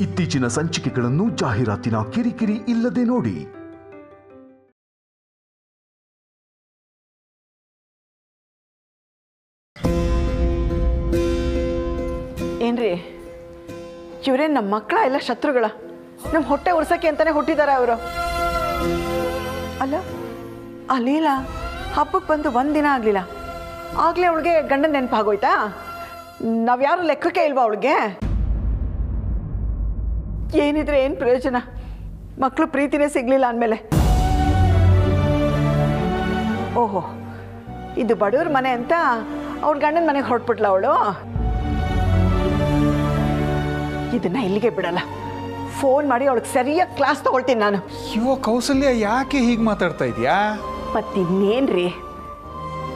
ಇತ್ತೀಚಿನ ಸಂಚಿಕೆಗಳನ್ನು ಜಾಹೀರಾತಿನ ಕಿರಿಕಿರಿ ಇಲ್ಲದೆ ನೋಡಿ. ಏನ್ರಿ? ಇವರೇ ನಮ್ಮ ಮಕ್ಕಳ ಎಲ್ಲ ಶತ್ರುಗಳ? ನಮ್ಮ ಹೊಟ್ಟೆ ಉರ್ಸಕ್ಕೆ ಅಂತಾನೆ ಹುಟ್ಟಿದಾರ ಅವರು. ಅಲ್ಲ, ಆ ಹಬ್ಬಕ್ಕೆ ಬಂದು ಒಂದಿನ ಆಗಲಿಲ್ಲ. ಆಗಲೇ ಅವಳಿಗೆ ಗಂಡನ ನೆನಪಾಗೋಯ್ತಾ? ನಾವ್ಯಾರು ಲೆಕ್ಕಕ್ಕೆ ಇಲ್ವಾ ಅವಳಿಗೆ? ಏನಿದ್ರೆ ಏನು ಪ್ರಯೋಜನ? ಮಕ್ಕಳು ಪ್ರೀತಿನೇ ಸಿಗಲಿಲ್ಲ ಅಂದ್ಮೇಲೆ. ಓಹೋ ಇದು ಬಡವ್ರ ಮನೆ ಅಂತ ಅವ್ರ ಗಂಡನ ಮನೆಗೆ ಹೊರಟ್ಬಿಟ್ಲ ಅವಳು? ಇದನ್ನ ಇಲ್ಲಿಗೆ ಬಿಡಲ್ಲ. ಫೋನ್ ಮಾಡಿ ಅವಳಿಗೆ ಸರಿಯಾಗಿ ಕ್ಲಾಸ್ ತಗೊಳ್ತೀನಿ ನಾನು. ಅಯ್ಯೋ ಕೌಸಲ್ಯ ಯಾಕೆ ಹೀಗೆ ಮಾತಾಡ್ತಾ ಇದೆಯಾ? ಮತ್ತಿನ್ನೇನ್ರಿ?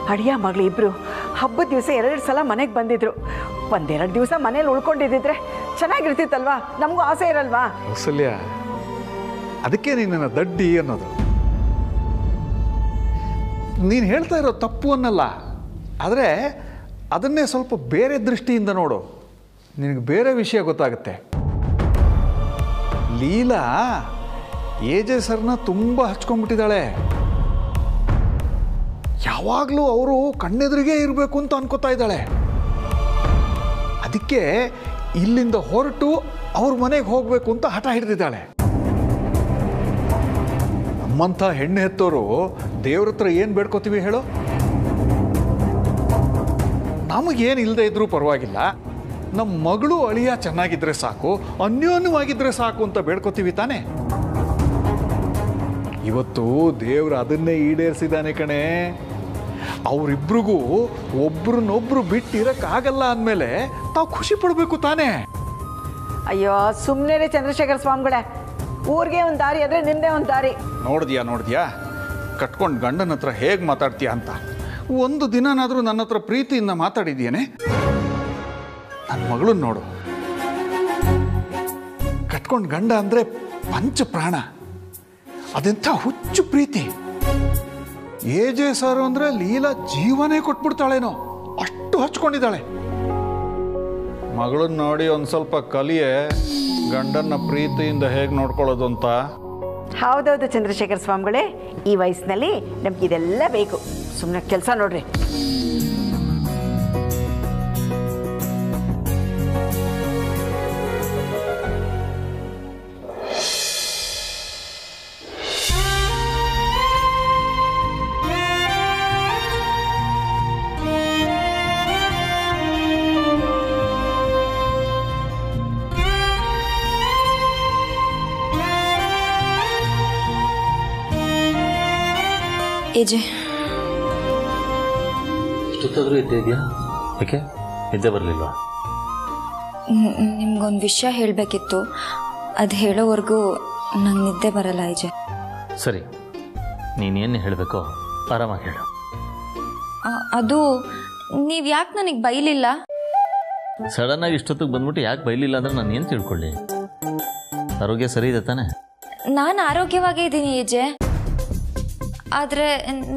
ಅಡಿಯ ಮಗಳು ಇಬ್ರು ಹಬ್ಬದ ದಿವಸ ಎರಡೆರಡು ಸಲ ಮನೆಗೆ ಬಂದಿದ್ರು. ಒಂದೆರಡು ದಿವಸ ಮನೇಲಿ ಉಳ್ಕೊಂಡಿದ್ದಿದ್ರೆ ಚೆನ್ನಾಗಿರ್ತಿತ್ತಲ್ವಾ? ನಮಗೂ ಆಸೆ ಇರಲ್ವಾ? ಕೌಸಲ್ಯ, ಅದಕ್ಕೆ ನಿನ್ನ ದಡ್ಡಿ ಅನ್ನೋದು. ನೀನು ಹೇಳ್ತಾ ಇರೋ ತಪ್ಪು ಅನ್ನಲ್ಲ, ಆದರೆ ಅದನ್ನೇ ಸ್ವಲ್ಪ ಬೇರೆ ದೃಷ್ಟಿಯಿಂದ ನೋಡು. ನಿನಗೆ ಬೇರೆ ವಿಷಯ ಗೊತ್ತಾಗುತ್ತೆ. ಲೀಲಾ ಏಜೆ ಸರ್ನ ತುಂಬ ಹಚ್ಕೊಂಡ್ಬಿಟ್ಟಿದ್ದಾಳೆ. ಯಾವಾಗಲೂ ಅವರು ಕಣ್ಣೆದುರಿಗೆ ಇರಬೇಕು ಅಂತ ಅನ್ಕೋತಾ ಇದ್ದಾಳೆ. ಅದಕ್ಕೆ ಇಲ್ಲಿಂದ ಹೊರಟು ಅವ್ರ ಮನೆಗೆ ಹೋಗಬೇಕು ಅಂತ ಹಠ ಹಿಡಿದಿದ್ದಾಳೆ. ನಮ್ಮಂಥ ಹೆಣ್ಣು ಹೆತ್ತೋರು ದೇವ್ರ ಹತ್ರ ಏನು ಬೇಡ್ಕೋತೀವಿ ಹೇಳು? ನಮಗೇನು ಇಲ್ಲದೆ ಇದ್ರೂ ಪರವಾಗಿಲ್ಲ. ನಮ್ಮ ಮಗಳು ಅಳಿಯ ಚೆನ್ನಾಗಿದ್ರೆ ಸಾಕು, ಅನ್ಯೋನ್ಯವಾಗಿದ್ರೆ ಸಾಕು ಅಂತ ಬೇಡ್ಕೋತೀವಿ ತಾನೇ? ಇವತ್ತು ದೇವ್ರು ಅದನ್ನೇ ಈಡೇರಿಸಿದ್ದಾನೆ ಕಣೆ. ಅವರಿಬ್ರಿಗೂ ಒಬ್ರನ್ನೊಬ್ರು ಬಿಟ್ಟಿರಕ್ಕಾಗಲ್ಲ ಅಂದಮೇಲೆ ತಾವು ಖುಷಿ ಪಡಬೇಕು ತಾನೇ? ಅಯ್ಯೋ ಸುಮ್ಮನೆ ರೀ ಚಂದ್ರಶೇಖರ ಸ್ವಾಮಿಗಳೇ. ಊರಿಗೆ ಒಂದು ದಾರಿ ಆದರೆ ನಿಂದೆ ಒಂದು ದಾರಿ. ನೋಡಿದ್ಯಾ ನೋಡಿದ್ಯಾ? ಕಟ್ಕೊಂಡು ಗಂಡನ ಹತ್ರ ಹೇಗೆ ಮಾತಾಡ್ತೀಯಾ ಅಂತ. ಒಂದು ದಿನನಾದರೂ ನನ್ನ ಹತ್ರ ಪ್ರೀತಿಯಿಂದ ಮಾತಾಡಿದ್ಯೇನೆ? ನನ್ನ ಮಗಳನ್ನ ನೋಡು. ಕಟ್ಕೊಂಡು ಗಂಡ ಅಂದರೆ ಪಂಚ ಪ್ರಾಣ ಅದೆಂಥ ಹುಚ್ಚು ಪ್ರೀತಿ. ಏಜೆ ಸರ್ ಅಂದ್ರೆ ಲೀಲಾ ಜೀವನೇ ಕೊಟ್ಬಿಡ್ತಾಳೇನೋ. ಅಷ್ಟು ಹಚ್ಕೊಂಡಿದ್ದಾಳೆ. ಮಗಳನ್ನ ನೋಡಿ ಒಂದು ಸ್ವಲ್ಪ ಕಲಿಯೇ ಗಂಡನ್ನ ಪ್ರೀತಿಯಿಂದ ಹೇಗೆ ನೋಡ್ಕೊಳ್ಳೋದು ಅಂತ ಹೌದೌದು ಚಂದ್ರಶೇಖರ್ ಸ್ವಾಮಿಗಳೇ ಈ ವಯಸ್ಸಿನಲ್ಲಿ ನಮ್ಗೆ ಇದೆಲ್ಲ ಬೇಕು. ಸುಮ್ಮನೆ ಕೆಲಸ ನೋಡ್ರಿ. ಏಜೆ ಇಷ್ಟೊತ್ತಾದ್ರೂ ಇದ್ದೇ ಇದೆಯಾ? ಯಾಕೆ? ನಿದ್ದೆ ಬರಲಿಲ್ವಾ? ನಿಮ್ಗೊಂದು ವಿಷಯ ಹೇಳಬೇಕಿತ್ತು. ಅದು ಹೇಳೋವರೆಗೂ ನಂಗೆ ನಿದ್ದೆ ಬರಲ್ಲ ಐಜೆ ಸರಿ ನೀನೇನು ಹೇಳಬೇಕೋ ಆರಾಮಾಗಿ ಹೇಳು. ಆ, ಅದು ನೀವು ಯಾಕೆ ನನಗೆ ಬೈಲಿಲ್ಲ? ಆಗಿ ಇಷ್ಟೊತ್ತಿಗೆ ಬಂದ್ಬಿಟ್ಟು ಯಾಕೆ ಬೈಲಿಲ್ಲ ಅಂದ್ರೆ ನಾನು ಏನು ತಿಳ್ಕೊಳ್ಳಿ? ಆರೋಗ್ಯ ಸರಿ ಇದೆ ತಾನೆ? ನಾನು ಆರೋಗ್ಯವಾಗೇ ಇದ್ದೀನಿ ಏಜೆ ಆದರೆ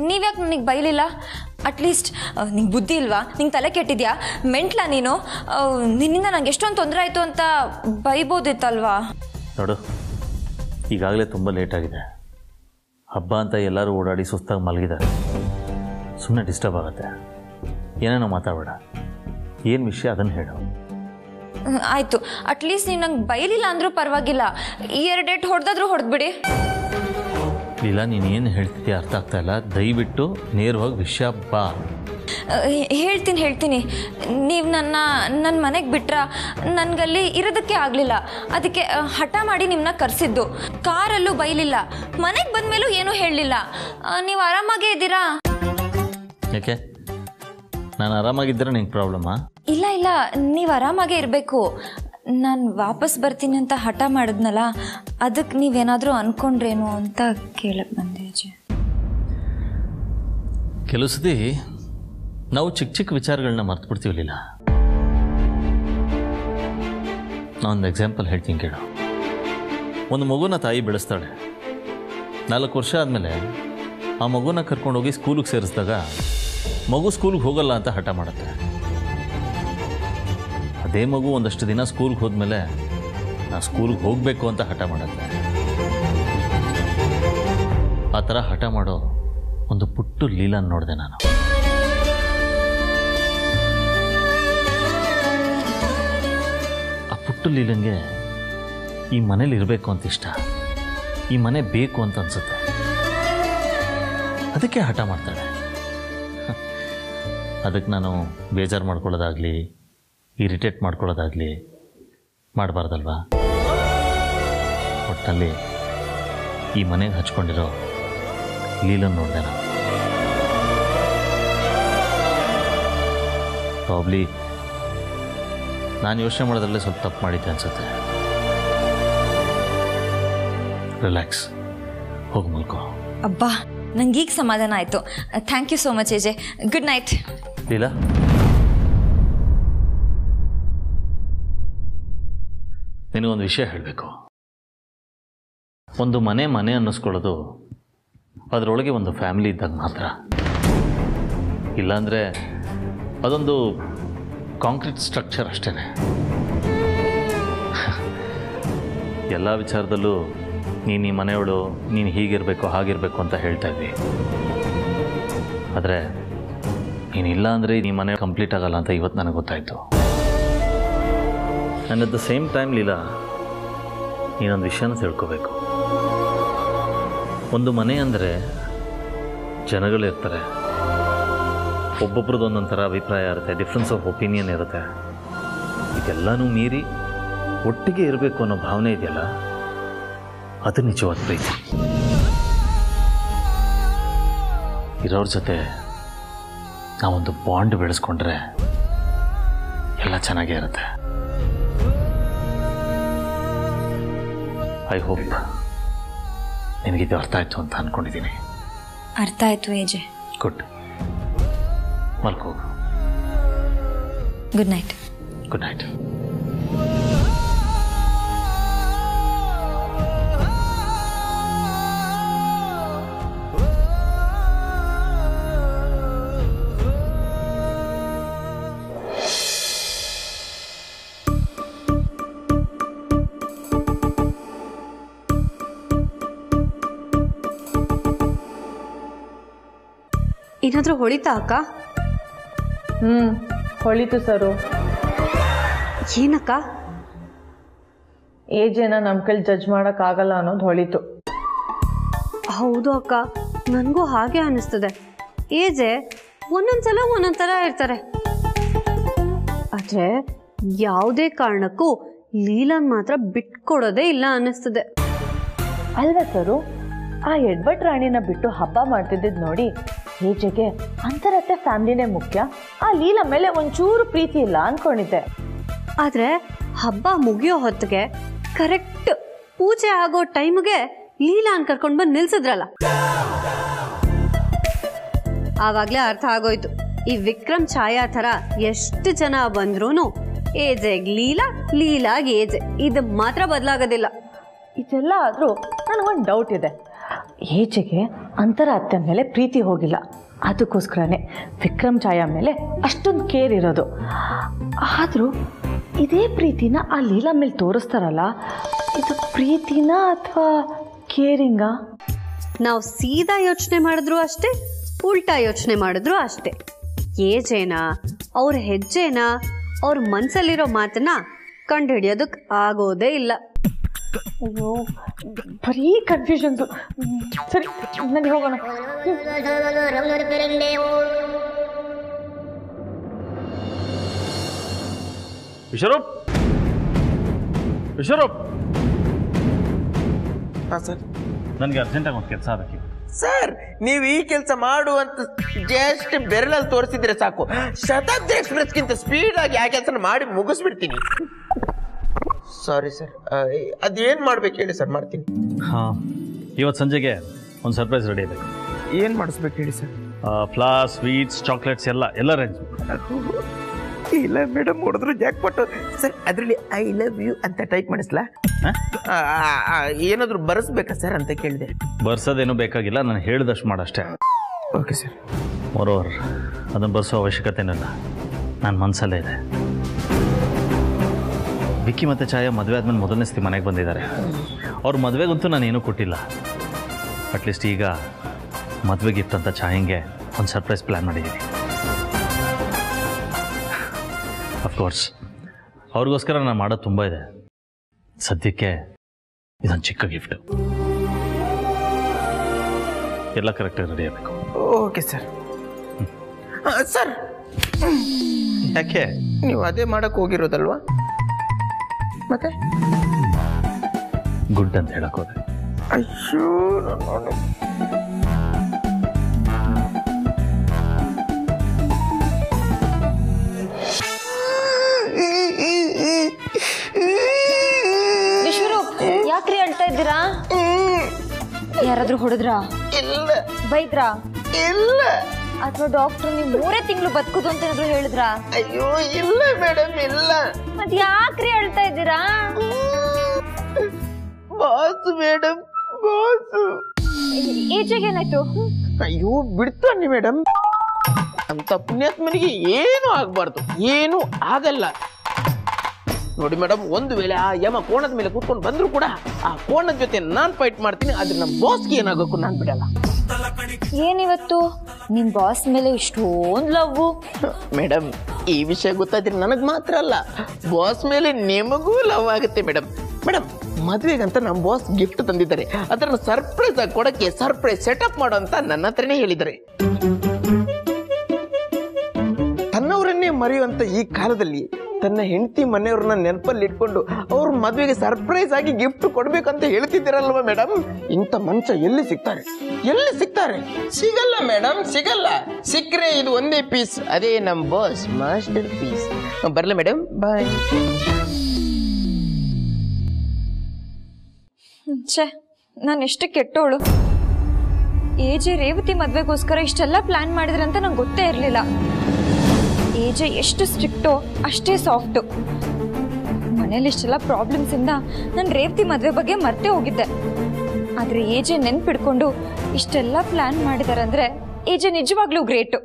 ನೀವ್ಯಾಕೆ ನನಗೆ ಬೈಲಿಲ್ಲ? ಅಟ್ಲೀಸ್ಟ್ ನಿಂಗೆ ಬುದ್ಧಿ ಇಲ್ವಾ? ನಿಂಗೆ ತಲೆ ಕೆಟ್ಟಿದ್ಯಾ? ಮೆಂಟ್ಲಾ ನೀನು? ನಿನ್ನಿಂದ ನಂಗೆ ಎಷ್ಟೊಂದು ತೊಂದರೆ ಆಯಿತು ಅಂತ ಬೈಬೋದಿತ್ತಲ್ವಾ? ನೋಡು ಈಗಾಗಲೇ ತುಂಬ ಲೇಟ್ ಆಗಿದೆ. ಹಬ್ಬ ಅಂತ ಎಲ್ಲರೂ ಓಡಾಡಿ ಸುಸ್ತಾಗಿ ಮಲಗಿದ್ದಾರೆ. ಸುಮ್ಮನೆ ಡಿಸ್ಟರ್ಬ್ ಆಗುತ್ತೆ. ಏನೇನೋ ಮಾತಾಡಬೇಡ. ಏನು ವಿಷಯ ಅದನ್ನು ಹೇಳು. ಆಯಿತು. ಅಟ್ಲೀಸ್ಟ್ ನೀವು ನಂಗೆ ಬೈಲಿಲ್ಲ ಅಂದರೂ ಪರವಾಗಿಲ್ಲ. ಈ ಎರಡು ಡೇಟ್ ಹೊಡೆದಾದ್ರೂ ಹೊಡೆದ್ಬಿಡಿ. ಇಲ್ಲ ನೀನು ಏನು ಹೇಳ್ತಿದ್ಯಾ? ಅರ್ಥ ಆಗ್ತಾ ಇಲ್ಲ. ದಯವಿಟ್ಟು ನೇರವಾಗಿ ವಿಷಯ ಬಾ. ಹೇಳ್ತೀನಿ ಹೇಳ್ತೀನಿ. ನೀವು ನನ್ನ ನನ್ನ ಮನೆಗೆ ಬಿಟ್ರ ನನಗಲ್ಲಿ ಇರೋದಕ್ಕೆ ಆಗಲಿಲ್ಲ. ಅದಕ್ಕೆ ಹಠ ಮಾಡಿ ನಿಮ್ಮನ್ನ ಕರೆಸಿದ್ದು. ಕಾರಲ್ಲೂ ಬೈಲಿಲ್ಲ. ಮನೆಗೆ ಬಂದಮೇಲೂ ಏನೂ ಹೇಳಲಿಲ್ಲ. ನೀವು ಆರಾಮಾಗೇ ಇದ್ದೀರಾ? ಯಾಕೆ? ನಾನು ಆರಾಮಾಗಿದ್ದರೆ ನಿಂಗೆ ಪ್ರಾಬ್ಲಮ್ಮ ಇಲ್ಲ ಇಲ್ಲ. ನೀವು ಆರಾಮಾಗೇ ಇರಬೇಕು. ನಾನು ವಾಪಸ್ ಬರ್ತೀನಿ ಅಂತ ಹಠ ಮಾಡಿದ್ನಲ್ಲ ಅದಕ್ಕೆ ನೀವೇನಾದರೂ ಅನ್ಕೊಂಡ್ರೇನು ಅಂತ ಕೇಳಕ್ಕೆ ಬಂದೆ ಅಜಯ್. ಕೆಲವು ಸತಿ ನಾವು ಚಿಕ್ಕ ಚಿಕ್ಕ ವಿಚಾರಗಳನ್ನ ಮರ್ತು ಬಿಡ್ತೀವಿಲ್ಲ ನಾನೊಂದು ಎಕ್ಸಾಂಪಲ್ ಹೇಳ್ತೀನಿ ಕೇಳು. ಒಂದು ಮಗುನ ತಾಯಿ ಬೆಳೆಸ್ತಾಳೆ. ನಾಲ್ಕು ವರ್ಷ ಆದಮೇಲೆ ಆ ಮಗುನ ಕರ್ಕೊಂಡೋಗಿ ಸ್ಕೂಲಿಗೆ ಸೇರಿಸಿದಾಗ ಮಗು ಸ್ಕೂಲ್ಗೆ ಹೋಗಲ್ಲ ಅಂತ ಹಠ ಮಾಡುತ್ತೆ. ಅದೇ ಮಗು ಒಂದಷ್ಟು ದಿನ ಸ್ಕೂಲ್ಗೆ ಹೋದ್ಮೇಲೆ ನಾ ಸ್ಕೂಲ್ಗೆ ಹೋಗಬೇಕು ಅಂತ ಹಠ ಮಾಡುತ್ತೆ. ಆ ಥರ ಹಠ ಮಾಡೋ ಒಂದು ಪುಟ್ಟು ಲೀಲಾ ನೋಡಿದೆ ನಾನು. ಆ ಪುಟ್ಟು ಲೀಲಂಗೆ ಈ ಮನೇಲಿ ಇರಬೇಕು ಅಂತ ಇಷ್ಟ. ಈ ಮನೆ ಬೇಕು ಅಂತ ಅನ್ಸುತ್ತೆ. ಅದಕ್ಕೆ ಹಠ ಮಾಡ್ತಾಳೆ. ಅದಕ್ಕೆ ನಾನು ಬೇಜಾರು ಮಾಡ್ಕೊಳ್ಳೋದಾಗಲಿ ಇರಿಟೇಟ್ ಮಾಡ್ಕೊಳ್ಳೋದಾಗಲಿ ಮಾಡಬಾರ್ದಲ್ವಾ? ಒಟ್ಟಲ್ಲಿ ಈ ಮನೆಗೆ ಹಚ್ಕೊಂಡಿರೋ ಲೀಲನ್ ನೋಡಿದೆ ನಾನು. ಪ್ರಾಬ್ಲಿ ನಾನು ಯೋಚನೆ ಮಾಡೋದ್ರಲ್ಲೇ ಸ್ವಲ್ಪ ತಪ್ಪು ಮಾಡಿದ್ದೆ ಅನ್ಸುತ್ತೆ. ರಿಲ್ಯಾಕ್ಸ್ ಹೋಗಿ ಮಲ್ಕೋ. ಅಬ್ಬಾ ನಂಗೆ ಈಗ ಸಮಾಧಾನ ಆಯಿತು. Thank you so much AJ good night Leela? ನಿನಗೊಂದು ವಿಷಯ ಹೇಳಬೇಕು. ಒಂದು ಮನೆ ಮನೆ ಅನ್ನಿಸ್ಕೊಳ್ಳೋದು ಅದರೊಳಗೆ ಒಂದು ಫ್ಯಾಮಿಲಿ ಇದ್ದಾಗ ಮಾತ್ರ. ಇಲ್ಲಾಂದರೆ ಅದೊಂದು ಕಾಂಕ್ರೀಟ್ ಸ್ಟ್ರಕ್ಚರ್ ಅಷ್ಟೇ ಎಲ್ಲ ವಿಚಾರದಲ್ಲೂ ನೀನು ಈ ಮನೆಯವಳು, ನೀನು ಹೀಗಿರಬೇಕು, ಹಾಗಿರಬೇಕು ಅಂತ ಹೇಳ್ತಾ ಇದ್ವಿ ಆದರೆ ನೀನಿಲ್ಲ ಅಂದರೆ ಈ ಮನೆ ಕಂಪ್ಲೀಟ್ ಆಗಲ್ಲ ಅಂತ ಇವತ್ತು ನನಗೆ ಗೊತ್ತಾಯಿತು. And at the same time Leela ನೀನೊಂದು ವಿಷಯನ ತಿಳ್ಕೋಬೇಕು ಒಂದು ಮನೆ ಅಂದರೆ ಜನಗಳಿರ್ತಾರೆ ಒಬ್ಬೊಬ್ರದ್ದು ಥರ ಅಭಿಪ್ರಾಯ ಇರುತ್ತೆ ಡಿಫ್ರೆನ್ಸ್ ಆಫ್ ಒಪಿನಿಯನ್ ಇರುತ್ತೆ. ಇದೆಲ್ಲನೂ ಮೀರಿ ಒಟ್ಟಿಗೆ ಇರಬೇಕು ಅನ್ನೋ ಭಾವನೆ ಇದೆಯಲ್ಲ, ಅದು ನಿಜವಾದ ಪ್ರೀತಿ. ಇರೋರ ಜೊತೆ ನಾವೊಂದು ಬಾಂಡ್ ಬೆಳೆಸ್ಕೊಂಡ್ರೆ ಎಲ್ಲ ಚೆನ್ನಾಗೇ ಇರುತ್ತೆ. ಐ ಹೋಪ್ ನಿನಗಿದು ಅರ್ಥ ಆಯಿತು ಅಂತ ಅಂದ್ಕೊಂಡಿದ್ದೀನಿ ಅರ್ಥ ಆಯಿತು ಎಜೆ ಗುಡ್ ಮಲ್ಕೋ. ಗುಡ್ ನೈಟ್ ಗುಡ್ ನೈಟ್ ಏನಾದರೂ ಹೊಳಿತಾ ಅಕ್ಕ? ಹ್ಞೂ ಹೊಳಿತು ಸರು. ಏನಕ್ಕ? ಏಜೇನ ನಮ್ಮ ಕೈಲಿ ಜಡ್ಜ್ ಮಾಡೋಕ್ಕಾಗಲ್ಲ ಅನ್ನೋದು ಹೊಳಿತು. ಹೌದು ಅಕ್ಕ ನನಗೂ ಹಾಗೆ ಅನಿಸ್ತದೆ. ಏಜೆ ಒಂದೊಂದ್ಸಲ ಒಂದೊಂದ್ ಥರ ಇರ್ತಾರೆ. ಆದರೆ ಯಾವುದೇ ಕಾರಣಕ್ಕೂ ಲೀಲಾನ್ ಮಾತ್ರ ಬಿಟ್ಕೊಡೋದೇ ಇಲ್ಲ ಅನ್ನಿಸ್ತದೆ. ಅಲ್ವಾ ಸರು? ಆ ಎಡ್ವರ್ಡ್ ರಾಣಿನ ಬಿಟ್ಟು ಹಬ್ಬ ಮಾಡ್ತಿದ್ದಿದ್ ನೋಡಿ ಹೇಜೆಗೆ ಅಂತರತ್ತೆ ಫ್ಯಾಮಿಲಿನೇ ಮುಖ್ಯ. ಆ ಲೀಲ ಮೇಲೆ ಒಂಚೂರು ಪ್ರೀತಿ ಇಲ್ಲ ಅನ್ಕೊಂಡಿದ್ದೆ. ಆದ್ರೆ ಹಬ್ಬ ಮುಗಿಯೋ ಹೊತ್ತಿಗೆ ಕರೆಕ್ಟ್ ಪೂಜೆ ಆಗೋ ಟೈಮ್ಗೆ ಲೀಲಾನ್ ಕರ್ಕೊಂಡು ಬಂದು ನಿಲ್ಸಿದ್ರಲ್ಲ. ಆವಾಗ್ಲೇ ಅರ್ಥ ಆಗೋಯ್ತು. ಈ ವಿಕ್ರಮ್ ಛಾಯಾ ತರ ಎಷ್ಟು ಜನ ಬಂದ್ರೂ ಏಜೆಗ್ ಲೀಲಾ ಲೀಲಾಗ್ ಏಜೆ. ಇದು ಮಾತ್ರ ಬದಲಾಗೋದಿಲ್ಲ. ಇದೆಲ್ಲ ಆದರೂ ನನಗೊಂದು ಡೌಟ್ ಇದೆ. ಏಜೆಗೆ ಅಂತರ ಮೇಲೆ ಪ್ರೀತಿ ಹೋಗಿಲ್ಲ. ಅದಕ್ಕೋಸ್ಕರನೇ ವಿಕ್ರಮ್ ಛಾಯಾ ಮೇಲೆ ಅಷ್ಟೊಂದು ಕೇರ್ ಇರೋದು. ಆದರೂ ಇದೇ ಪ್ರೀತಿನ ಆ ಲೀಲಾ ಮೇಲೆ ತೋರಿಸ್ತಾರಲ್ಲ, ಇದು ಪ್ರೀತಿನ ಅಥವಾ ಕೇರಿಂಗಾ ನಾವು ಸೀದಾ ಯೋಚನೆ ಮಾಡಿದ್ರು ಅಷ್ಟೇ, ಉಲ್ಟಾ ಯೋಚನೆ ಮಾಡಿದ್ರು ಅಷ್ಟೇ. ಏಜೇನ ಅವ್ರ ಹೆಜ್ಜೆನ, ಅವ್ರ ಮನಸ್ಸಲ್ಲಿರೋ ಮಾತನ್ನ ಕಂಡುಹಿಡಿಯೋದಕ್ಕೆ ಆಗೋದೇ ಇಲ್ಲ. ಅಯ್ಯೋ ಬರೀ ಕನ್ಫ್ಯೂಷನ್ಸು ಸರಿ ನನಗೆ ಹೋಗೋಣ. ವಿಶ್ವರೂಪ್? ವಿಶ್ವರೂಪ್? ಹಾಂ ಸರ್. ನನಗೆ ಅರ್ಜೆಂಟಾಗಿ ಒಂದು ಕೆಲಸ ಅದಕ್ಕೆ ಸರ್ ನೀವು ಈ ಕೆಲಸ ಮಾಡು ಅಂತ ಜಸ್ಟ್ ಬೆರಳಲ್ಲಿ ತೋರಿಸಿದ್ರೆ ಸಾಕು. ಶತಾಬ್ದಿ ಎಕ್ಸ್ಪ್ರೆಸ್ಗಿಂತ ಸ್ಪೀಡಾಗಿ ಆ ಕೆಲಸನ ಮಾಡಿ ಮುಗಿಸ್ಬಿಡ್ತೀನಿ. ಸಾರಿ ಸರ್ ಅದೇನು ಮಾಡ್ಬೇಕು ಹೇಳಿ ಸರ್ ಮಾಡ್ತೀನಿ. ಹಾಂ ಇವತ್ತು ಸಂಜೆಗೆ ಒಂದು ಸರ್ಪ್ರೈಸ್ ರೆಡಿ ಇದೆ. ಏನು ಮಾಡಿಸ್ಬೇಕು ಹೇಳಿ ಸರ್ ಫ್ಲಾಸ್ ಸ್ವೀಟ್ಸ್ ಚಾಕ್ಲೇಟ್ಸ್ ಎಲ್ಲ ಎಲ್ಲ ರೇಂಜ್ ಇಲ್ಲ ಮೇಡಮ್ ಹೊಡೆದ್ರು ಜಾಕ್ ಪಟ್ಟು ಸರ್ ಅದರಲ್ಲಿ ಐ ಲವ್ ಯು ಅಂತ ಟೈಪ್ ಮಾಡಿಸ್ಲಾ? ಏನಾದರೂ ಬರೆಸ್ಬೇಕಾ ಸರ್ ಅಂತ ಕೇಳಿದೆ. ಬರ್ಸೋದೇನು ಬೇಕಾಗಿಲ್ಲ ನಾನು ಹೇಳಿದಷ್ಟು ಮಾಡಷ್ಟೇ. ಓಕೆ ಸರ್ ಮೋರೋವರ್ ಅದನ್ನು ಬರ್ಸೋ ಅವಶ್ಯಕತೆನಿಲ್ಲ ನನ್ನ ಮನಸ್ಸಲ್ಲೇ ಇದೆ. ವಿಕ್ಕಿ ಮತ್ತು ಛಾಯಾ ಮದುವೆ ಆದಮೇಲೆ ಮೊದಲನೇ ಸತಿ ಮನೆಗೆ ಬಂದಿದ್ದಾರೆ. ಅವ್ರ ಮದುವೆಗಂತೂ ನಾನು ಏನೂ ಕೊಟ್ಟಿಲ್ಲ ಅಟ್ಲೀಸ್ಟ್ ಈಗ ಮದುವೆಗೆ ಇತ್ತಂಥ ಛಾಯಂಗೆ ಒಂದು ಸರ್ಪ್ರೈಸ್ ಪ್ಲ್ಯಾನ್ ಮಾಡಿದ್ದೀನಿ ಅಫ್ಕೋರ್ಸ್ ಅವ್ರಿಗೋಸ್ಕರ ನಾನು ಮಾಡೋದು ತುಂಬ ಇದೆ. ಸದ್ಯಕ್ಕೆ ಇದೊಂದು ಚಿಕ್ಕ ಗಿಫ್ಟು ಎಲ್ಲ ಕರೆಕ್ಟಾಗಿ ರೆಡಿ ಆಗಬೇಕು. ಓಕೆ ಸರ್ ಸರ್ ಯಾಕೆ? ನೀವು ಅದೇ ಮಾಡೋಕ್ಕೆ ಹೋಗಿರೋದಲ್ವಾ? ಮತ್ತೆ ಗುಡ್ ಅಂತ ಹೇಳಕ್ ಹೋದೆ. ಅಯ್ಯೋ ನಾನು ವಿಶ್ವರೂಪ್ ಯಾಕ್ರಿ ಅಳ್ತಾ ಇದ್ದೀರಾ? ಯಾರಾದ್ರೂ ಹೊಡೆದ್ರಾ? ಇಲ್ಲ. ಬೈದ್ರಾ? ಇಲ್ಲ. ಅಥವಾ ಡಾಕ್ಟರ್ ನೀವು ಮೂರೇ ತಿಂಗಳು ಬದುಕುದು ಅಂತ ಏನಾದ್ರು ಹೇಳಿದ್ರಾ? ಅಯ್ಯೋ ಇಲ್ಲ ಮೇಡಮ್ ಇಲ್ಲ. ಮತ್ ಯಾಕ್ರಿ ಹೇಳ್ತಾ ಇದ್ದೀರಾ? Boss madam boss. ಈಚೆಗೆ ಏನಾಯ್ತು ಅಯ್ಯೋ ಬಿಡ್ತಾನೆ ಮೇಡಮ್ ಅಂತ ಪುಣ್ಯಾತ್ಮನಿಗೆ ಏನು ಆಗ್ಬಾರ್ದು. ಏನು ಆಗಲ್ಲ. ನೋಡಿ ಮೇಡಮ್ ಒಂದು ವೇಳೆ ಆ ಯಮ ಕೋಣದ ಮೇಲೆ ಕೂತ್ಕೊಂಡು ಬಂದ್ರು ಕೂಡ ಆ ಕೋಣದ ಜೊತೆ ನಾನ್ ಫೈಟ್ ಮಾಡ್ತೀನಿ ಆದ್ರೆ ನಮ್ಮ ಬಾಸ್ಗೆ ಏನಾಗಬೇಕು ನಾನ್ ಬಿಡಲ್ಲ. ಏನಿವತ್ತು? ನಿಮ್ ಬಾಸ್ ಮೇಲೆ ಇಷ್ಟೊಂದು ಲವ್ ಮೇಡಮ್ ಈ ವಿಷಯ ಗೊತ್ತಾದ್ರೆ ನನಗೆ ಮಾತ್ರ ಅಲ್ಲ. ಬಾಸ್ ಮೇಲೆ ನಿಮಗೂ ಲವ್ ಆಗುತ್ತೆ ಮೇಡಮ್ ಮೇಡಮ್ ಮದುವೆಗಂತ ನಮ್ಮ ಬಾಸ್ ಗಿಫ್ಟ್ ತಂದಿದ್ದಾರೆ. ಅದನ್ನು ಸರ್ಪ್ರೈಸ್ ಆಗಿ ಕೊಡಕ್ಕೆ ಸರ್ಪ್ರೈಸ್ ಸೆಟಪ್ ಮಾಡೋ ಅಂತ ನನ್ನ ಹತ್ರನೇ ಹೇಳಿದ್ದಾರೆ. ತನ್ನವರನ್ನೇ ಮರೆಯುವಂತ ಈ ಕಾಲದಲ್ಲಿ ತನ್ನ ಹೆಂಡತಿ ಮನೆಯವ್ರನ್ನ ನೆನಪಲ್ಲಿ ಇಟ್ಕೊಂಡು ಅವ್ರ ಮದುವೆಗೆ ಸರ್ಪ್ರೈಸ್ ಆಗಿ ಗಿಫ್ಟ್ ಕೊಡ್ಬೇಕಂತ ಹೇಳ್ತಿದ್ದೀರಲ್ವ ಮೇಡಮ್ ಇಂಥ ಮನುಷ್ಯ ಎಲ್ಲಿ ಸಿಗ್ತಾರೆ? ಎಲ್ಲಿ ಸಿಗ್ತಾರೆ? ಸಿಗಲ್ಲ ಮೇಡಮ್ ಸಿಗಲ್ಲ. ಸಿಕ್ಕರೆ ಇದು ಒಂದೇ ಪೀಸ್, ಅದೇ ನಮ್ ಬಾಸ್, ಮಾಸ್ಟರ್ ಪೀಸ್. ಬರಲ್ಲ ಮೇಡಮ್ ಬಾಯ್. ಛೇ, ನಾನು ಎಷ್ಟು ಕೆಟ್ಟೋಳು. ಜೆ ರೇವತಿ ಮದುವೆಗೋಸ್ಕರ ಇಷ್ಟೆಲ್ಲ ಪ್ಲಾನ್ ಮಾಡಿದ್ರಂತ ನಂಗೆ ಗೊತ್ತೇ ಇರಲಿಲ್ಲ. ಏಜೆ ಎಷ್ಟು ಸ್ಟ್ರಿಕ್ಟೋ ಅಷ್ಟೇ ಸಾಫ್ಟು ಮನೇಲಿ ಇಷ್ಟೆಲ್ಲ ಪ್ರಾಬ್ಲಮ್ಸಿಂದ ನಾನು ರೇವತಿ ಮದುವೆ ಬಗ್ಗೆ ಮರ್ತೇ ಹೋಗಿದ್ದೆ. ಆದರೆ ಏಜೆ ನೆನ್ಪಿಡ್ಕೊಂಡು ಇಷ್ಟೆಲ್ಲ ಪ್ಲಾನ್ ಮಾಡಿದಾರಂದ್ರೆ ಏಜೆ ನಿಜವಾಗ್ಲೂ ಗ್ರೇಟು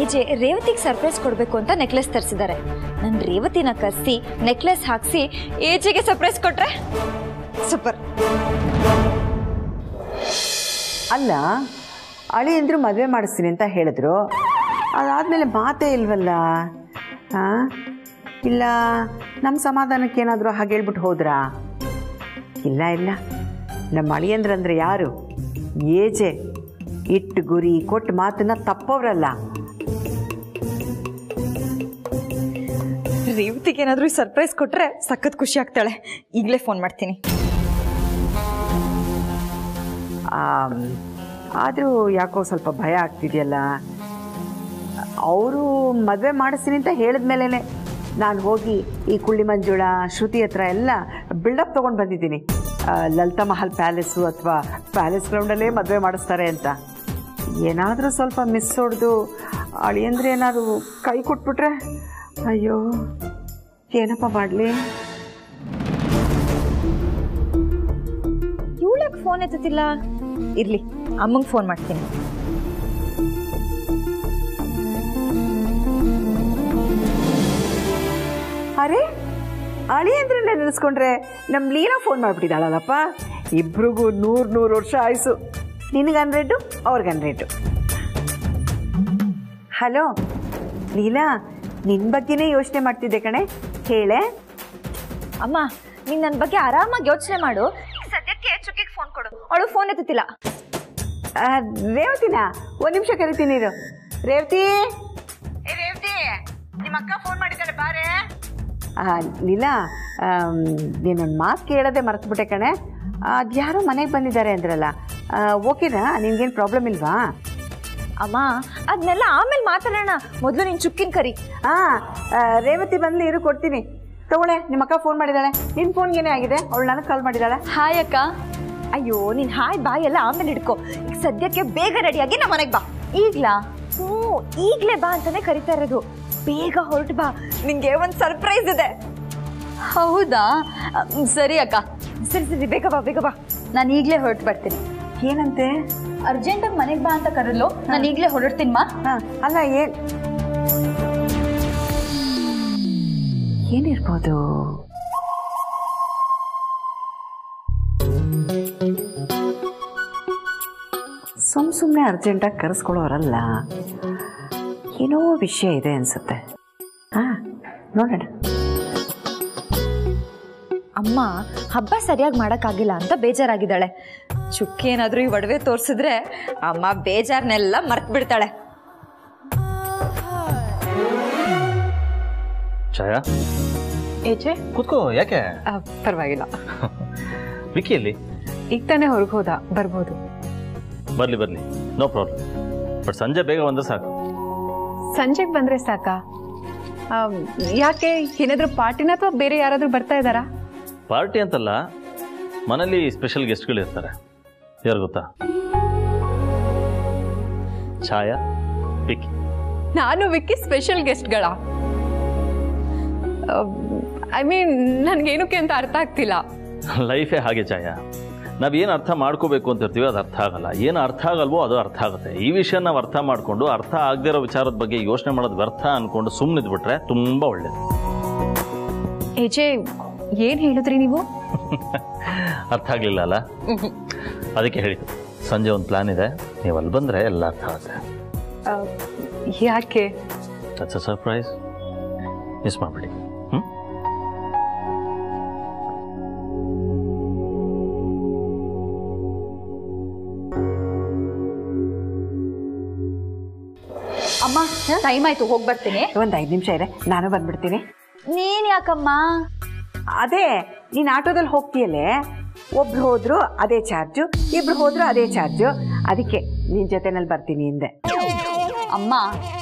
ಏಜೆ ರೇವತಿಗೆ ಸರ್ಪ್ರೈಸ್ ಕೊಡಬೇಕು ಅಂತ ನೆಕ್ಲೆಸ್ ತರಿಸಿದ್ದಾರೆ ನಾನು ರೇವತಿನ ಕರೆಸಿ ನೆಕ್ಲೆಸ್ ಹಾಕ್ಸಿ ಏಜೆಗೆ ಸರ್ಪ್ರೈಸ್ ಕೊಟ್ರೆ ಸೂಪರ್ ಅಲ್ಲ, ಅಳಿಯಂದ್ರು ಮದುವೆ ಮಾಡಿಸ್ತೀನಿ ಅಂತ ಹೇಳಿದ್ರು. ಅದಾದಮೇಲೆ ಮಾತೇ ಇಲ್ವಲ್ಲ? ಹಾಂ ಇಲ್ಲ ನಮ್ಮ ಸಮಾಧಾನಕ್ಕೆ ಏನಾದರೂ ಹಾಗೆ ಹೇಳ್ಬಿಟ್ಟು ಹೋದ್ರಾ? ಇಲ್ಲ ಇಲ್ಲ. ನಮ್ಮ ಅಳಿಯಂದ್ರಂದ್ರೆ ಯಾರು? ಏಜೆ ಇಟ್ಟು ಗುರಿ ಕೊಟ್ಟು ಮಾತನ್ನ ತಪ್ಪವರಲ್ಲ. ರೇವತಿಗೆ ಏನಾದರೂ ಸರ್ಪ್ರೈಸ್ ಕೊಟ್ಟರೆ ಸಖತ್ ಖುಷಿ ಆಗ್ತಾಳೆ. ಈಗಲೇ ಫೋನ್ ಮಾಡ್ತೀನಿ. ಆದರೂ ಯಾಕೋ ಸ್ವಲ್ಪ ಭಯ ಆಗ್ತಿದೆಯಲ್ಲ? ಅವರು ಮದುವೆ ಮಾಡಿಸ್ತೀನಿ ಅಂತ ಹೇಳಿದ ಮೇಲೇ ನಾನು ಹೋಗಿ ಈ ಕುಳ್ಳಿ ಮಂಜುಳ ಶ್ರುತಿ ಹತ್ರ ಎಲ್ಲ ಬಿಲ್ಡಪ್ ತೊಗೊಂಡು ಬಂದಿದ್ದೀನಿ. ಲಲಿತಾ ಮಹಲ್ ಪ್ಯಾಲೇಸು ಅಥವಾ ಪ್ಯಾಲೇಸ್ ಗ್ರೌಂಡಲ್ಲೇ ಮದುವೆ ಮಾಡಿಸ್ತಾರೆ ಅಂತ. ಏನಾದರೂ ಸ್ವಲ್ಪ ಮಿಸ್ ಹೊಡೆದು ಅಳಿಯಂದ್ರೆ ಏನಾದರೂ ಕೈ ಕೊಟ್ಬಿಟ್ರೆ ಅಯ್ಯೋ ಏನಪ್ಪ ಮಾಡಲಿ? ಇವಳಕ್ಕೆ ಫೋನ್ ಎತ್ತುತ್ತಿಲ್ಲ? ಇರಲಿ ಅಮ್ಮಂಗೆ ಫೋನ್ ಮಾಡ್ತೀನಿ. ಅಳಿ ಅಂದ್ರೆ ನೆನೆಸ್ಕೊಂಡ್ರೆ ನಮ್ಮ ಲೀನಾ ಫೋನ್ ಮಾಡಿಬಿಟ್ಟಿದ್ದಾಳಲ್ಲಪ್ಪ. ಇಬ್ರಿಗೂ ನೂರು ನೂರು ವರ್ಷ ಆಯ್ಸು. ನಿನಗೆ ಹಂಡ್ರೆಡು ಅವ್ರಿಗೆ ಹಂಡ್ರೆಡು ಹಲೋ ಲೀಲಾ ನಿನ್ನ ಬಗ್ಗೆನೇ ಯೋಚನೆ ಮಾಡ್ತಿದ್ದೆ ಕಣೆ. ಹೇಳೆ? ಅಮ್ಮ ನೀನ್ ನನ್ನ ಬಗ್ಗೆ ಆರಾಮಾಗಿ ಯೋಚನೆ ಮಾಡು. ಸದ್ಯಕ್ಕೆ ಚುಕ್ಕಿಗೆ ಫೋನ್ ಕೊಡು. ಅವಳು ಫೋನ್ ಎತ್ತುತ್ತಿಲ್ಲ. ರೇವತಿನಾ? ಒಂದು ನಿಮಿಷ ಕರಿತೀನಿ ರೇವತಿ? ರೇವತಿ ನಿಮ್ಮ ಅಕ್ಕ ಫೋನ್ ಮಾಡಿದ್ದಾಳೆ ಬಾರೆ. ಲೀಲಾ ನೀನೊಂದು ಮಾತು ಕೇಳೋದೇ ಮರೆತುಬಿಟ್ಟೆ ಕಣೆ. ಅದ್ಯಾರೋ ಮನೆಗೆ ಬಂದಿದ್ದಾರೆ ಅಂದ್ರಲ್ಲ. ಓಕೆನಾ? ನಿನ್ಗೇನು ಪ್ರಾಬ್ಲಮ್ ಇಲ್ವಾ? ಅಮ್ಮ ಅದನ್ನೆಲ್ಲ ಆಮೇಲೆ ಮಾತಾಡೋಣ. ಮೊದಲು ನೀನು ಚುಕ್ಕಿನ ಕರಿ. ಆ, ರೇವತಿ ಬಂದು ಇರು ಕೊಡ್ತೀನಿ. ತಗೊಳೆ ನಿಮ್ಮ ಅಕ್ಕ ಫೋನ್ ಮಾಡಿದ್ದಾಳೆ ನಿನ್ನ ಫೋನ್ಗೇನೇ ಆಗಿದೆ? ಅವಳು ನನಗೆ ಕಾಲ್ ಮಾಡಿದ್ದಾಳೆ ಹಾಯ್ ಅಕ್ಕ. ಅಯ್ಯೋ ನೀನು ಹಾಯ್ ಬಾಯ್ ಎಲ್ಲ ಆಮೇಲೆ ಹಿಡ್ಕೊ. ಈಗ ಸದ್ಯಕ್ಕೆ ಬೇಗ ರೆಡಿಯಾಗಿ ನಮ್ಮ ಮನೆಗೆ ಬಾ. ಈಗ್ಲಾ? ಹ್ಞೂ ಈಗಲೇ ಬಾ ಅಂತಲೇ ಕರಿತಾ ಇರೋದು. ಬೇಗ ಹೊರಟು ಬಾ. ನಿಂಗೆ ಒಂದು ಸರ್ಪ್ರೈಸ್ ಇದೆ. ಹೌದಾ? ಸರಿ ಅಕ್ಕ. ಸರಿ ಸರಿ ಬೇಗ ಬಾ ಬೇಗ ಬಾ. ನಾನು ಈಗಲೇ ಹೊರಟು ಬರ್ತೀನಿ. ಏನಂತೆ? ಅರ್ಜೆಂಟಾಗಿ ಮನೆಗೆ ಬಾ ಅಂತ ಕರಲು ನಾನು ಈಗಲೇ ಹೊರಡ್ತೀನಿ ಮಾ. ಅಲ್ಲ ಏನು ಏನಿರ್ಬೋದು? ಸುಮ್ ಸುಮ್ಮನೆ ಅರ್ಜೆಂಟಾಗಿ ಕರೆಸ್ಕೊಳ್ಳೋರಲ್ಲ. ಏನೋ ವಿಷಯ ಇದೆ ಅನ್ಸುತ್ತೆ. ಹಾ ನೋಡೋಣ. ಅಮ್ಮ ಹಬ್ಬ ಸರಿಯಾಗಿ ಮಾಡೋಕ್ಕಾಗಿಲ್ಲ ಅಂತ ಬೇಜಾರಾಗಿದ್ದಾಳೆ. ಚುಕ್ಕಿ ಏನಾದರೂ ಈ ಒಡವೆ ತೋರಿಸಿದ್ರೆ ಅಮ್ಮ ಬೇಜಾರನ್ನೆಲ್ಲ ಮರ್ತು ಬಿಡ್ತಾಳೆ ಛಾಯಾ ಏಚೆ ಕೂತ್ಕೋ ಯಾಕೆ? ಆ, ಪರವಾಗಿಲ್ಲ. ವಿಕಿಯಲ್ಲಿ ಈಗ ತಾನೇ ಹೊರಗೆ ಹೋದ ಬರ್ಬೋದು. ಬರಲಿ ಬರಲಿ. No problem. ಬಟ್ ಸಂಜೆ ಬೇಗ ಬಂದ್ರೆ ಸಾಕು. ಸಂಜೆಗೆ ಬಂದ್ರೆ ಸಾಕಾ? ಯಾಕೆ? ಏನಾದ್ರೂ ಪಾರ್ಟಿನ ಅಥವಾ ಬೇರೆ ಯಾರಾದ್ರೂ ಬರ್ತಾ ಇದ್ದಾರಾ? ಪಾರ್ಟಿ ಅಂತಲ್ಲ ಮನೇಲಿ ಸ್ಪೆಷಲ್ ಗೆಸ್ಟ್ಗಳು ಇರ್ತಾರೆ. ಯಾರು ಗೊತ್ತಾ? ಛಾಯಾ ವಿಕ್ಕಿ. ನಾನು ವಿಕ್ಕಿ ಸ್ಪೆಷಲ್ ಗೆಸ್ಟ್ಗಳ ಐ ಮೀನ್ ನನಗೇನಕ್ಕೆ ಅಂತ ಅರ್ಥ ಆಗ್ತಿಲ್ಲ. ಲೈಫೇ ಹಾಗೆ ಛಾಯಾ. ನಾವು ಏನು ಅರ್ಥ ಮಾಡ್ಕೋಬೇಕು ಅಂತ ಇರ್ತೀವಿ ಅದು ಅರ್ಥ ಆಗಲ್ಲ. ಏನು ಅರ್ಥ ಆಗಲ್ವೋ ಅದು ಅರ್ಥ ಆಗುತ್ತೆ. ಈ ವಿಷಯ ನಾವು ಅರ್ಥ ಮಾಡಿಕೊಂಡು ಅರ್ಥ ಆಗದೇ ಇರೋ ವಿಚಾರದ ಬಗ್ಗೆ ಯೋಚನೆ ಮಾಡೋದು ವ್ಯರ್ಥ ಅಂದ್ಕೊಂಡು ಸುಮ್ಮನಿದ್ಬಿಟ್ರೆ ತುಂಬ ಒಳ್ಳೇದು. ಏಜೆ ಏನು ಹೇಳಿದ್ರಿ ನೀವು? ಅರ್ಥ ಆಗಲಿಲ್ಲ ಅಲ್ಲ? ಅದಕ್ಕೆ ಹೇಳಿದ್ದು ಸಂಜೆ ಒಂದು ಪ್ಲಾನ್ ಇದೆ. ನೀವು ಅಲ್ಲಿ ಬಂದರೆ ಎಲ್ಲ ಅರ್ಥ ಆಗುತ್ತೆ. ಯಾಕೆ? ಸರ್ಪ್ರೈಸ್ ಮಿಸ್ ಮಾಡಬೇಡಿ. ಟೈಮ್ ಆಯ್ತು ಹೋಗಿ ಬರ್ತೀನಿ. ಒಂದು ಐದ್ ನಿಮಿಷ ಇದೆ ನಾನು ಬಂದ್ಬಿಡ್ತೀನಿ. ನೀನ್ ಯಾಕಮ್ಮ? ಅದೇ ನೀನ್ ಆಟೋದಲ್ಲಿ ಹೋಗ್ತೀಯಲ್ಲೇ? ಒಬ್ರು ಹೋದ್ರು ಅದೇ ಚಾರ್ಜು ಇಬ್ರು ಹೋದ್ರು ಅದೇ ಚಾರ್ಜು. ಅದಕ್ಕೆ ನಿನ್ ಜೊತೆನಲ್ಲಿ ಬರ್ತೀನಿ ಹಿಂದೆ. ಅಮ್ಮ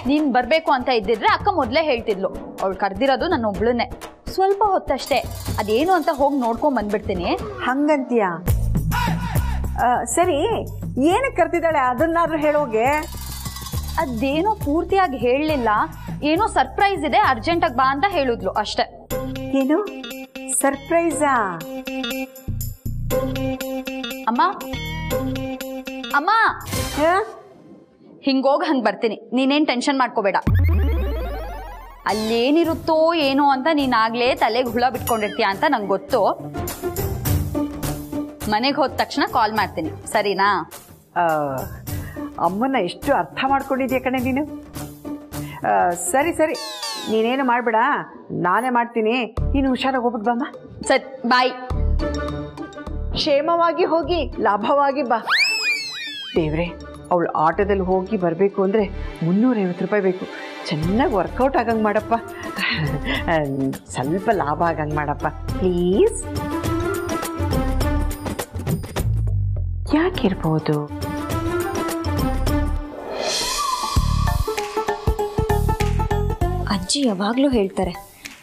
ನೀನ್ ಬರ್ಬೇಕು ಅಂತ ಇದ್ದಿದ್ರೆ ಅಕ್ಕ ಮೊದ್ಲೇ ಹೇಳ್ತಿದ್ಲು. ಅವ್ಳು ಕರ್ದಿರೋದು ನನ್ನ ಒಬ್ಳನ್ನೇ. ಸ್ವಲ್ಪ ಹೊತ್ತಷ್ಟೇ ಅದೇನು ಅಂತ ಹೋಗಿ ನೋಡ್ಕೊಂಡ್ ಬಂದ್ಬಿಡ್ತೀನಿ. ಹಂಗಂತೀಯ? ಸರಿ ಏನಕ್ಕೆ ಕರ್ತಿದ್ದಾಳೆ ಅದನ್ನಾದ್ರೂ ಹೇಳೋಗೆ. ಅದೇನೋ ಪೂರ್ತಿಯಾಗಿ ಹೇಳಲಿಲ್ಲ. ಏನೋ ಸರ್ಪ್ರೈಸ್ ಇದೆ ಅರ್ಜೆಂಟಾಗಿ ಬಾ ಅಂತ ಹೇಳಿದ್ಲು ಅಷ್ಟೇ. ಏನು? ಸರ್ಪ್ರೈಸಾ ಅಮ್ಮ? ಅಮ್ಮ? ಹಿಂಗೋಗಿ ಹಂಗ್ ಬರ್ತೀನಿ. ನೀನೇನ್ ಟೆನ್ಷನ್ ಮಾಡ್ಕೋಬೇಡ. ಅಲ್ಲೇನಿರುತ್ತೋ ಏನೋ ಅಂತ ನೀನಾಗ್ಲೇ ತಲೆಗೆ ಹುಳ ಬಿಟ್ಕೊಂಡಿರ್ತೀಯ ಅಂತ ನಂಗೆ ಗೊತ್ತು. ಮನೆಗೆ ಹೋದ ತಕ್ಷಣ ಕಾಲ್ ಮಾಡ್ತೀನಿ. ಸರಿನಾ? ಅಮ್ಮನ ಎಷ್ಟು ಅರ್ಥ ಮಾಡ್ಕೊಂಡಿದ್ಯಾ ಕಣೆ ನೀನು? ಸರಿ ಸರಿ. ನೀನೇನು ಮಾಡಬೇಡ. ನಾನೇ ಮಾಡ್ತೀನಿ. ನೀನು ಹುಷಾರಾಗಿ ಹೋಗ್ಬಿಟ್ಟು ಬಾಮ್ಮ ಸರಿ ಬಾಯ್. ಕ್ಷೇಮವಾಗಿ ಹೋಗಿ ಲಾಭವಾಗಿ ಬಾ. ದೇವ್ರೆ ಅವಳು ಆಟೋದಲ್ಲಿ ಹೋಗಿ ಬರಬೇಕು ಅಂದರೆ ಮುನ್ನೂರೈವತ್ತು ರೂಪಾಯಿ ಬೇಕು. ಚೆನ್ನಾಗಿ ವರ್ಕೌಟ್ ಆಗಂಗೆ ಮಾಡಪ್ಪ. ಸ್ವಲ್ಪ ಲಾಭ ಆಗಂಗೆ ಮಾಡಪ್ಪ. ಪ್ಲೀಸ್ ಯಾಕಿರ್ಬೋದು ಅಜ್ಜಿ ಯಾವಾಗಲೂ ಹೇಳ್ತಾರೆ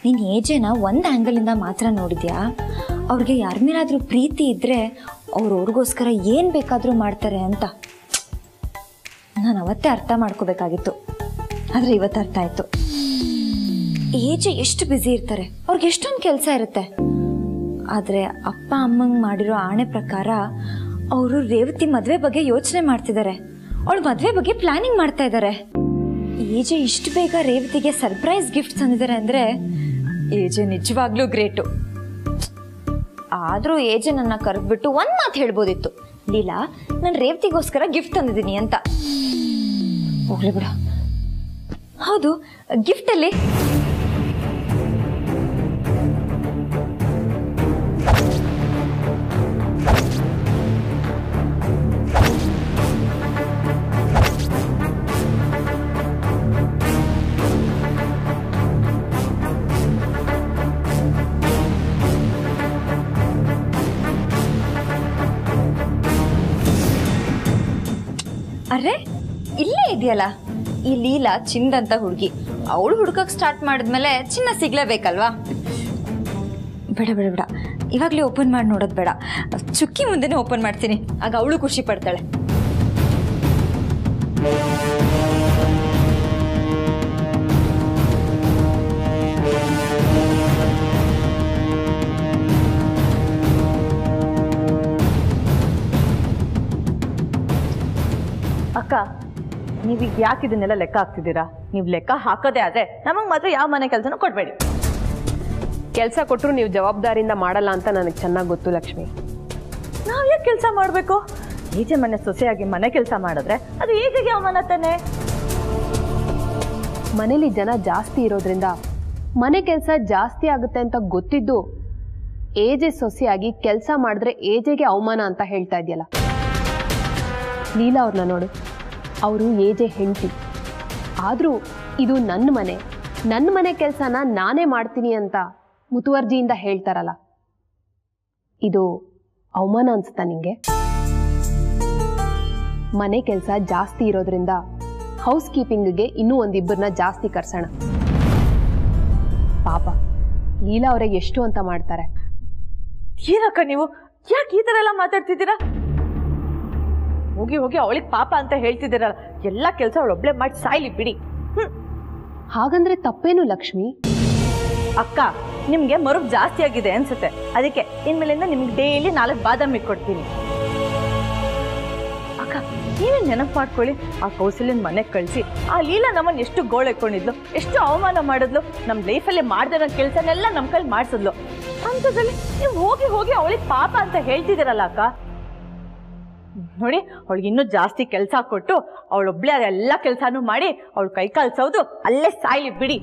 ನಿನ್ನ ಏಜೆನ ಒಂದು ಆ್ಯಂಗಲಿಂದ ಮಾತ್ರ ನೋಡಿದ್ಯಾ? ಅವ್ರಿಗೆ ಯಾರ ಮೇಲಾದರೂ ಪ್ರೀತಿ ಇದ್ದರೆ ಅವ್ರು ಅವ್ರಿಗೋಸ್ಕರ ಏನು ಬೇಕಾದರೂ ಮಾಡ್ತಾರೆ ಅಂತ. ನಾನು ಅವತ್ತೇ ಅರ್ಥ ಮಾಡ್ಕೋಬೇಕಾಗಿತ್ತು. ಆದರೆ ಇವತ್ತು ಅರ್ಥ ಆಯಿತು. ಏಜೆ ಎಷ್ಟು ಬ್ಯುಸಿ ಇರ್ತಾರೆ, ಅವ್ರಿಗೆ ಎಷ್ಟೊಂದು ಕೆಲಸ ಇರುತ್ತೆ. ಆದರೆ ಅಪ್ಪ ಅಮ್ಮಂಗೆ ಮಾಡಿರೋ ಆಣೆ ಪ್ರಕಾರ ಅವರು ರೇವತಿ ಮದುವೆ ಬಗ್ಗೆ ಯೋಚನೆ ಮಾಡ್ತಿದ್ದಾರೆ ಅವಳು ಮದುವೆ ಬಗ್ಗೆ ಪ್ಲಾನಿಂಗ್ ಮಾಡ್ತಾ ಇದ್ದಾರೆ ಏಜೆ ಇಷ್ಟು ಬೇಗ ರೇವತಿಗೆ ಸರ್ಪ್ರೈಸ್ ಗಿಫ್ಟ್ ತಂದಿದ್ದಾರೆ ಅಂದರೆ ಏಜೆ ನಿಜವಾಗ್ಲೂ ಗ್ರೇಟು. ಆದರೂ ಏಜೆ ನನ್ನ ಕರೆದ್ಬಿಟ್ಟು ಒಂದು ಮಾತು ಹೇಳ್ಬೋದಿತ್ತು. ಲೀಲಾ, ನಾನು ರೇವತಿಗೋಸ್ಕರ ಗಿಫ್ಟ್ ತಂದಿದ್ದೀನಿ ಅಂತ. ಹೋಗ್ಲಿ ಬಿಡ. ಹೌದು, ಗಿಫ್ಟಲ್ಲಿ ಇದೆಯಲ್ಲ? ಈ ಲೀಲಾ ಚಿಂದಂತ ಹುಡುಗಿ. ಅವಳು ಹುಡುಕಕ್ ಸ್ಟಾರ್ಟ್ ಮಾಡಿದ್ಮೇಲೆ ಚಿನ್ನ ಸಿಗ್ಲೇಬೇಕಲ್ವಾ? ಬೇಡ ಬೇಡ ಬೇಡ. ಇವಾಗಲೇ ಓಪನ್ ಮಾಡಿ ನೋಡೋದು ಬೇಡ. ಚುಕ್ಕಿ ಮುಂದೆನೇ ಓಪನ್ ಮಾಡ್ತೀನಿ. ಆಗ ಅವಳು ಖುಷಿ ಪಡ್ತಾಳೆ. ಅಕ್ಕ ನೀವೀಗ ಯಾಕೆ ಇದನ್ನೆಲ್ಲ ಲೆಕ್ಕ ಹಾಕ್ತಿದ್ದೀರಾ? ನೀವು ಲೆಕ್ಕ ಹಾಕೋದೇ ಆದರೆ ನಮಗೆ ಮಾತ್ರ ಯಾವ ಮನೆ ಕೆಲಸನೂ ಕೊಡಬೇಡಿ. ಕೆಲಸ ಕೊಟ್ಟರು ನೀವು ಜವಾಬ್ದಾರಿಯಿಂದ ಮಾಡಲ್ಲ ಅಂತ ನನಗೆ ಚೆನ್ನಾಗಿ ಗೊತ್ತು ಲಕ್ಷ್ಮಿ. ನಾವು ಯಾಕೆ ಕೆಲಸ ಮಾಡಬೇಕು? ಈಚೆ ಮನೆ ಸೊಸೆಯಾಗಿ ಮನೆ ಕೆಲಸ ಮಾಡಿದ್ರೆ ಅದು ಈಜೆಗೆ ಅವಮಾನ ತಾನೆ. ಮನೇಲಿ ಜನ ಜಾಸ್ತಿ ಇರೋದ್ರಿಂದ ಮನೆ ಕೆಲಸ ಜಾಸ್ತಿ ಆಗುತ್ತೆ ಅಂತ ಗೊತ್ತಿದ್ದು ಏಜೆ ಸೊಸೆಯಾಗಿ ಕೆಲಸ ಮಾಡಿದ್ರೆ ಏಜೆಗೆ ಅವಮಾನ ಅಂತ ಹೇಳ್ತಾ ಇದೆಯಲ್ಲ? ಲೀಲಾ ಅವ್ರನ್ನ ನೋಡು. ಅವರು ಏಜೆ ಹೆಂಡತಿ. ಆದರೂ ಇದು ನನ್ನ ಮನೆ. ನನ್ನ ಮನೆ ಕೆಲಸನ ನಾನೇ ಮಾಡ್ತೀನಿ ಅಂತ ಮುತುವರ್ಜಿಯಿಂದ ಹೇಳ್ತಾರಲ್ಲ. ಇದು ಅವಮಾನ ಅನಿಸ್ತಾ ನಿಮಗೆ ಮನೆ ಕೆಲಸ ಜಾಸ್ತಿ ಇರೋದ್ರಿಂದ ಹೌಸ್ ಕೀಪಿಂಗ್ಗೆ ಇನ್ನೂ ಒಂದಿಬ್ಬರನ್ನ ಜಾಸ್ತಿ ಕರ್ಸೋಣ. ಪಾಪ, ಲೀಲಾ ಅವರೇ ಎಷ್ಟು ಅಂತ ಮಾಡ್ತಾರೆ. ಏನಕ್ಕ ನೀವು? ಯಾಕೆ ಈ ಥರ ಎಲ್ಲ ಮಾತಾಡ್ತಿದ್ದೀರಾ? ಹೋಗಿ ಹೋಗಿ ಅವಳಿಗೆ ಪಾಪ ಅಂತ ಹೇಳ್ತಿದ್ದೀರಲ್ಲ ಎಲ್ಲ ಕೆಲಸ ಅವಳೊಬ್ಳೆ ಮಾಡಿ ಸಾಯ್ಲಿ ಬಿಡಿ. ಹ್ಮ್. ಹಾಗಂದ್ರೆ ತಪ್ಪೇನು ಲಕ್ಷ್ಮಿ? ಅಕ್ಕ ನಿಮ್ಗೆ ಮರುಗ್ ಜಾಸ್ತಿ ಆಗಿದೆ ಅನ್ಸುತ್ತೆ. ಅದಕ್ಕೆ ಇನ್ಮೇಲಿಂದ ನಿಮ್ಗೆ ಡೈಲಿ ನಾಲ್ಕು ಬಾದಾಮಿ ಕೊಡ್ತೀನಿ. ಅಕ್ಕ ನೀವೇ ನೆನಪು ಮಾಡ್ಕೊಳ್ಳಿ? ಆ ಕೌಸಲಿನ ಮನೆಗೆ ಕಳಿಸಿ ಆ ಲೀಲಾ ನಮ್ಮನ್ನ ಎಷ್ಟು ಗೋಳೆಕೊಂಡಿದ್ಲು ಎಷ್ಟು ಅವಮಾನ ಮಾಡಿದ್ಲು ನಮ್ಮ ಲೈಫಲ್ಲಿ ಮಾಡ್ದಿರೋ ಕೆಲಸನೆಲ್ಲ ನಮ್ಮ ಕೈಲಿ ಮಾಡಿಸಿದ್ಲು. ಅಂಥದ್ರಲ್ಲಿ ನೀವು ಹೋಗಿ ಹೋಗಿ ಅವಳಿಗೆ ಪಾಪ ಅಂತ ಹೇಳ್ತಿದ್ದೀರಲ್ಲ ಅಕ್ಕ? ನೋಡಿ, ಅವಳಿಗೆ ಇನ್ನೂ ಜಾಸ್ತಿ ಕೆಲಸ ಕೊಟ್ಟು ಅವಳೊಬ್ಳೆ ಅದೆಲ್ಲ ಕೆಲಸನೂ ಮಾಡಿ ಅವಳು ಕೈ ಕಾಲು ಅಲ್ಲೇ ಸಾಯ್ಲಿ ಬಿಡಿ.